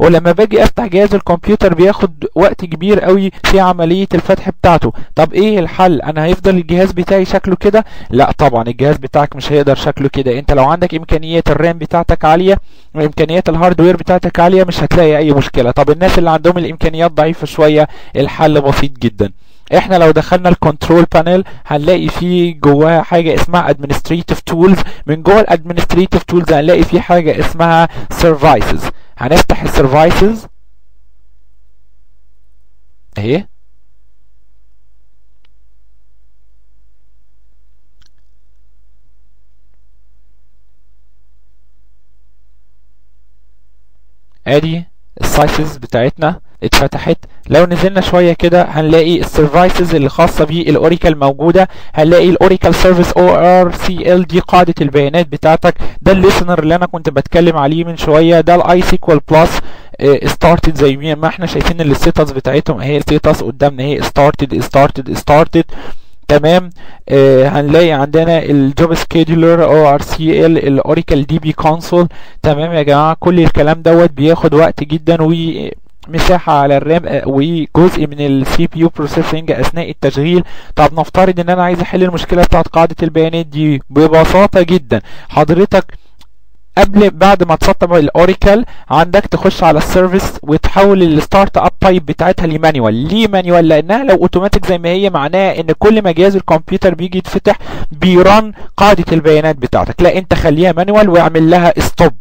ولما باجي افتح جهاز الكمبيوتر بياخد وقت كبير قوي في عملية الفتح بتاعته. طب إيه الحل؟ أنا هيفضل الجهاز بتاعي شكله كده؟ لا طبعا الجهاز بتاعك مش هيفضل شكله كده. انت لو عندك إمكانيات ال RAM بتاعتك عالية وامكانيات ال hardware بتاعتك عالية مش هتلاقي أي مشكلة. طب الناس اللي عندهم الإمكانيات ضعيفة شوية الحل بسيط جدا. إحنا لو دخلنا ال control panel هنلاقي فيه جواها حاجة اسمها administrative tools. من جوه ال administrative tools هنلاقي فيه حاجة اسمها services. هنفتح ال services اهي. ادي السايسز بتاعتنا اتفتحت. لو نزلنا شوية كده هنلاقي ال services اللي خاصة بال Oracle موجودة. هنلاقي ال Oracle service ORCL دي قاعدة البيانات بتاعتك. ده ال listener اللي أنا كنت بتكلم عليه من شوية. ده الاي سيكوال بلس ستارتد زي ما إحنا شايفين ال status بتاعتهم. اهي ال status قدامنا. اهي started started started تمام؟ آه هنلاقي عندنا ال job scheduler ORCL ال Oracle DB console تمام يا جماعة؟ كل الكلام دوت بياخد وقت جدا و مساحة على ال RAM وجزء من ال CPU processing أثناء التشغيل. طب نفترض إن أنا عايز أحل المشكلة بتاعت قاعدة البيانات دي ببساطة جدا. حضرتك قبل بعد ما تسطب ال Oracle عندك تخش على ال service وتحول ال startup type بتاعتها ل manual ليه manual لأنها لو اوتوماتيك زي ما هي معناها إن كل ما جهاز الكمبيوتر بيجي يتفتح بي run قاعدة البيانات بتاعتك. لا أنت خليها manual واعمل لها stop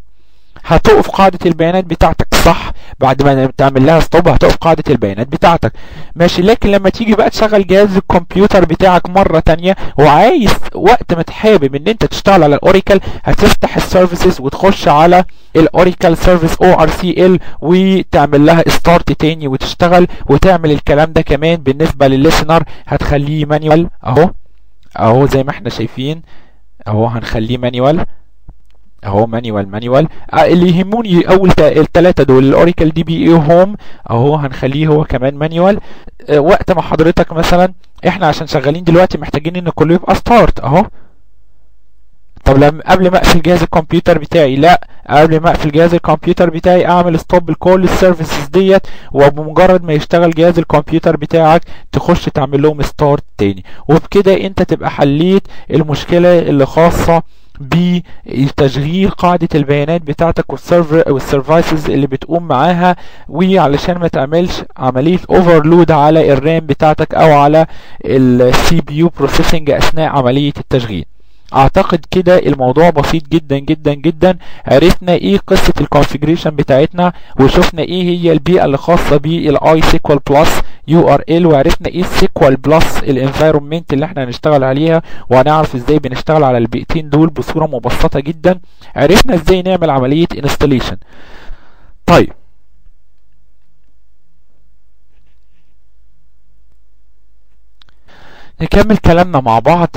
هتقف قاعدة البيانات بتاعتك. صح؟ بعد ما تعمل لها stop هتقف قاعدة البيانات بتاعتك. ماشي لكن لما تيجي بقى تشغل جهاز الكمبيوتر بتاعك مرة تانية وعايز وقت ما تحب إن أنت تشتغل على ال Oracle هتفتح ال services وتخش على ال Oracle service ORCL وتعمل لها start تاني وتشتغل وتعمل الكلام ده كمان بالنسبة لل ال listener هتخليه manual أهو. أهو زي ما إحنا شايفين. أهو هنخليه manual أهو manual manual آه اللي يهموني أول الثلاثه دول ال Oracle DB i home. أهو هنخليه هو كمان manual آه وقت ما حضرتك مثلا إحنا عشان شغالين دلوقتي محتاجين إن كله يبقى start أهو. طب لما قبل ما أقفل جهاز الكمبيوتر بتاعي لا. قبل ما أقفل جهاز الكمبيوتر بتاعي أعمل stop لكل ال services ديت وبمجرد ما يشتغل جهاز الكمبيوتر بتاعك تخش تعمل لهم start تاني. وبكده أنت تبقى حليت المشكلة اللي خاصة بتشغيل قاعدة البيانات بتاعتك وال server وال services اللي بتقوم معاها وعلشان ما تعملش عملية overload على ال RAM بتاعتك أو على ال CPU processing أثناء عملية التشغيل. أعتقد كده الموضوع بسيط جدا جدا جدا. عرفنا إيه قصة ال configuration بتاعتنا وشفنا إيه هي البيئة اللي خاصة بالاي سيكوال بلس يو ار ال وعرفنا إيه السيكوال بلس الانفايرمنت اللي إحنا هنشتغل عليها وهنعرف إزاي بنشتغل على البيئتين دول بصورة مبسطة جدا. عرفنا إزاي نعمل عملية installation طيب. نكمل كلامنا مع بعض.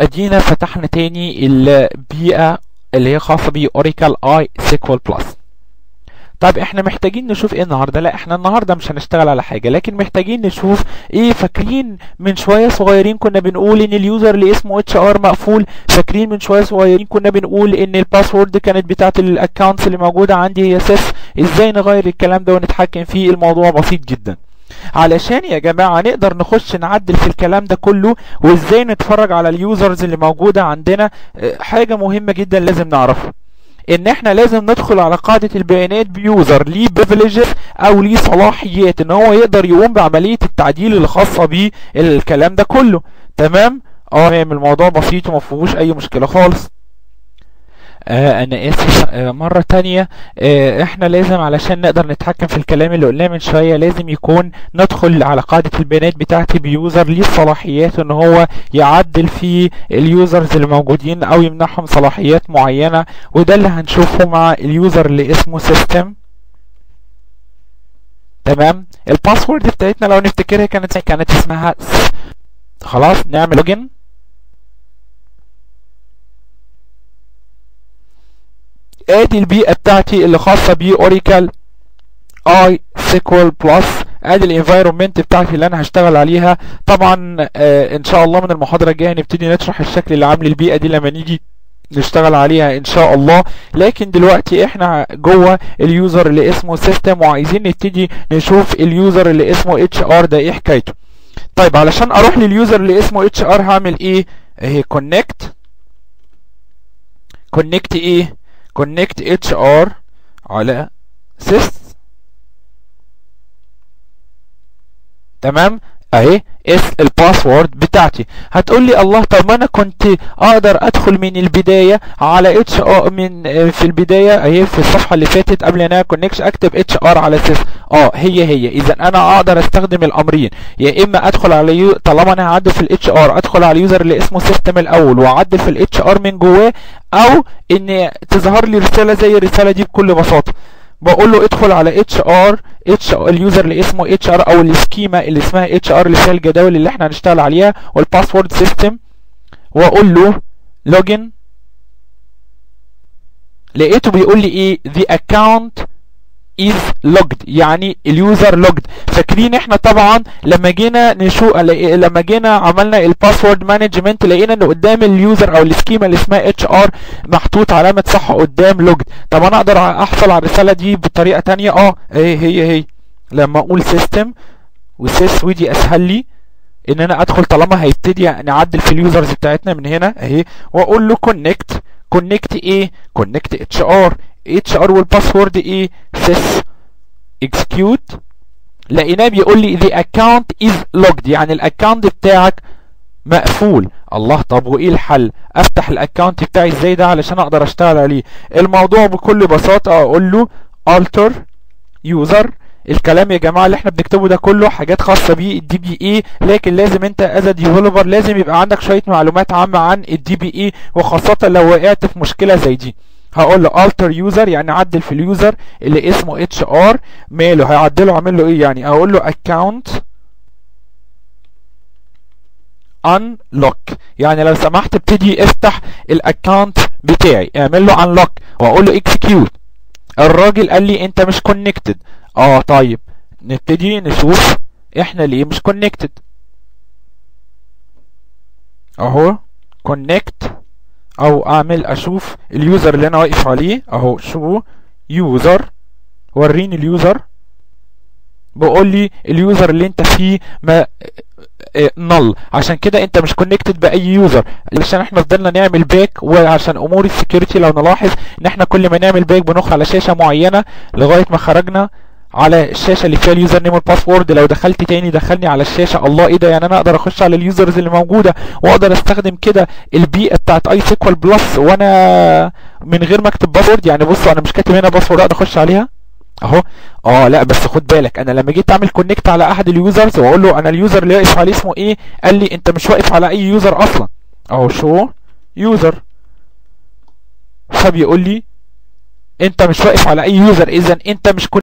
ادينا فتحنا تاني البيئة اللي هي خاصة بي اوراكل اي سيكوال بلس طيب إحنا محتاجين نشوف إيه النهارده؟ لا إحنا النهارده مش هنشتغل على حاجة لكن محتاجين نشوف إيه فاكرين من شوية صغيرين كنا بنقول إن ال user اللي اسمه HR مقفول فاكرين من شوية صغيرين كنا بنقول إن ال password كانت بتاعه ال accounts اللي موجودة عندي هي SYS إزاي نغير الكلام ده ونتحكم فيه؟ الموضوع بسيط جدا. علشان يا جماعة نقدر نخش نعدل في الكلام ده كله وإزاي نتفرج على ال users اللي موجودة عندنا حاجة مهمة جدا لازم نعرفها. إن إحنا لازم ندخل على قاعدة البيانات ب user ليه privileges أو ليه صلاحيات؟ إن هو يقدر يقوم بعملية التعديل الخاصة بيه الكلام ده كله. تمام؟ آه الموضوع بسيط وما فيهوش أي مشكلة خالص. آه أنا آسف. آه مرة تانية آه إحنا لازم علشان نقدر نتحكم في الكلام اللي قلناه من شوية لازم يكون ندخل على قاعدة البيانات بتاعتي ب user ليه صلاحيات إن هو يعدل في ال users اللي موجودين أو يمنحهم صلاحيات معينة وده اللي هنشوفه مع ال user اللي اسمه system تمام؟ ال password بتاعتنا لو نفتكرها كانت كانت اسمها خلاص نعمل login آدي البيئة بتاعتي اللي خاصة بي اوراكل اي سيكوال بلس آدي ال environment بتاعتي اللي أنا هشتغل عليها. طبعا آه إن شاء الله من المحاضرة الجاية نبتدي نشرح الشكل اللي عامل البيئة دي لما نيجي نشتغل عليها إن شاء الله. لكن دلوقتي إحنا جوه ال user اللي اسمه system وعايزين نبتدي نشوف ال user اللي اسمه HR ده إيه حكايته. طيب علشان أروح لل user اللي اسمه HR هعمل إيه؟ اهي connect connect إيه؟ HR على sys تمام؟ أهي sys ال password بتاعتي. هتقول لي الله طب ما أنا كنت أقدر أدخل من البداية على HR من في البداية أهي في الصفحة اللي فاتت قبل إن أنا connect أكتب HR على sys آه هي هي. إذا أنا أقدر أستخدم الأمرين. يا إما أدخل على u... طالما أنا هعدل في ال HR أدخل على ال user اللي اسمه system الأول واعدل في ال HR من جواه أو إن تظهر لي رسالة زي الرسالة دي بكل بساطة. بقول له ادخل على HR H ال user اللي اسمه HR أو ال schema اللي اسمها HR اللي فيها الجداول اللي إحنا هنشتغل عليها وال password system وأقول له login لقيته بيقول لي إيه؟ The account is locked يعني ال user locked. فاكرين إحنا طبعا لما جينا نشوف لما جينا عملنا ال password management لقينا ان قدام ال user أو ال schema اللي اسمها HR محطوط علامة صح قدام locked. طب أنا أقدر أحصل على الرسالة دي بطريقة تانية؟ آه اهي هي هي. لما أقول system و sys ودي أسهل لي إن أنا أدخل طالما هيبتدي نعدل في ال users بتاعتنا من هنا أهي. وأقول له connect كونكت إيه؟ كونكت اتش ار اتش ار والباسورد إيه؟ سيس اكسكيوت لقيناه بيقول لي the account is locked. يعني ال account بتاعك مقفول. الله طب وإيه الحل؟ أفتح ال account بتاعي إزاي ده علشان أقدر أشتغل عليه؟ الموضوع بكل بساطة أقول له alter user. الكلام يا جماعة اللي إحنا بنكتبه ده كله حاجات خاصة بيه ال DBA لكن لازم أنت as developer لازم يبقى عندك شوية معلومات عامة عن ال DBA وخاصة لو وقعت في مشكلة زي دي. هقول له alter user يعني عدل في ال user اللي اسمه HR ماله؟ هيعدله اعمل له إيه يعني؟ أقول له account unlock. يعني لو سمحت ابتدي افتح ال account بتاعي. اعمل له unlock. واقول له execute. الراجل قال لي انت مش connected. آه طيب. نبتدي نشوف إحنا ليه مش connected. اهو. connect. أو أعمل أشوف ال user اللي أنا واقف عليه أهو show user وريني ال user. بقول لي ال user اللي أنت فيه ما null عشان كده أنت مش connected بأي user. عشان إحنا فضلنا نعمل back وعشان أمور ال security لو نلاحظ إن إحنا كل ما نعمل back بنخ على شاشة معينة لغاية ما خرجنا على الشاشة اللي فيها ال user name وال password لو دخلت تاني دخلني على الشاشة. الله إيه ده؟ يعني أنا أقدر أخش على ال users اللي موجودة وأقدر أستخدم كده البيئة بتاعت iSQL Plus وأنا من غير ما أكتب password يعني بصوا أنا مش كاتب هنا password أقدر أخش عليها؟ أهو. آه لا بس خد بالك أنا لما جيت أعمل connect على أحد ال users وأقول له أنا ال user اللي واقف عليه اسمه إيه قال لي أنت مش واقف على أي user أصلا. أهو show user. فبيقول لي أنت مش واقف على أي user اذا أنت مش